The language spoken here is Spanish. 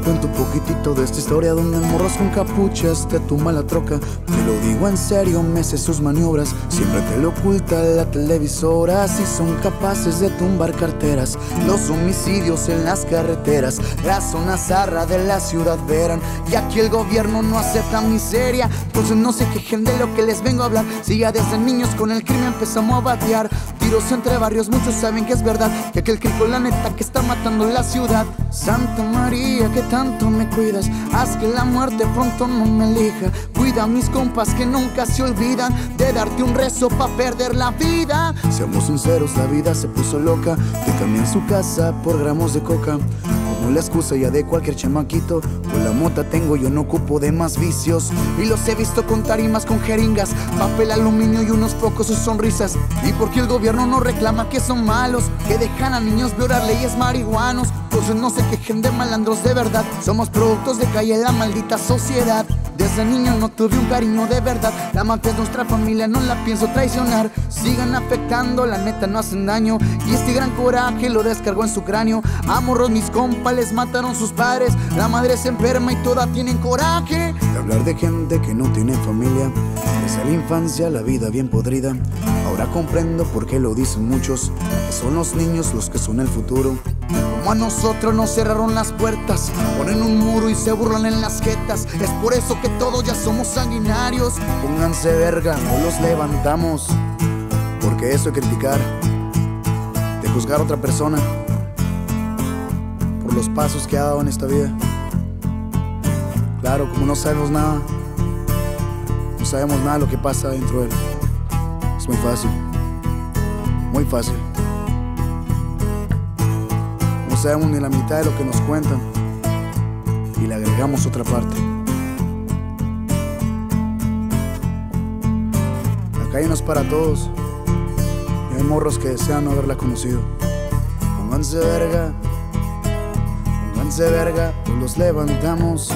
cuento un poquitito de esta historia donde morros con capuchas te tumba la troca. Te lo digo en serio, me sé sus maniobras. Siempre te lo oculta la televisora. Si son capaces de tumbar carteras, los homicidios en las carreteras, la zona zarra de la ciudad verán. Y aquí el gobierno no acepta miseria. Entonces no se quejen de lo que les vengo a hablar. Si ya desde niños con el crimen empezamos a batear. Tiros entre barrios, muchos saben que es verdad. Que aquel crico, la neta, que está matando la ciudad. Santa María, que tanto me cuidas. Haz que la muerte pronto no me elija. Cuida a mis compas que nunca se olvidan de darte un rezo pa' perder la vida. Seamos sinceros, la vida se puso loca. Te cambian su casa por gramos de coca. Como la excusa ya de cualquier chamaquito. Con la mota tengo, yo no ocupo de más vicios. Y los he visto con tarimas con jeringas, papel aluminio y unos pocos sus sonrisas. Y porque el gobierno no reclama que son malos, que dejan a niños violar leyes marihuanos. Entonces no se quejen de malandros de verdad. Somos productos de calle, la maldita sociedad. Desde niño no tuve un cariño de verdad. La mafia es nuestra familia, no la pienso traicionar. Sigan afectando, la neta no hacen daño. Y este gran coraje lo descargó en su cráneo. A morros mis compas les mataron sus padres. La madre se enferma y toda tienen coraje. De hablar de gente que no tiene familia. Desde la infancia la vida bien podrida. Ahora comprendo por qué lo dicen muchos. Que son los niños los que son el futuro. Como a nosotros nos cerraron las puertas, ponen un muro y se burlan en las jetas. Es por eso que todos ya somos sanguinarios. Pónganse verga, no los levantamos. Porque eso es criticar, de juzgar a otra persona por los pasos que ha dado en esta vida. Claro, como no sabemos nada, no sabemos nada de lo que pasa dentro de él. Es muy fácil, muy fácil. No sabemos ni la mitad de lo que nos cuentan y le agregamos otra parte. La calle no es para todos y hay morros que desean no haberla conocido. Pónganse verga, pónganse verga, pues los levantamos.